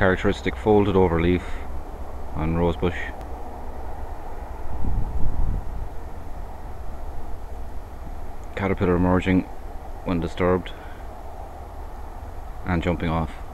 characteristic folded over leaf on rosebush. Caterpillar emerging when disturbed and jumping off.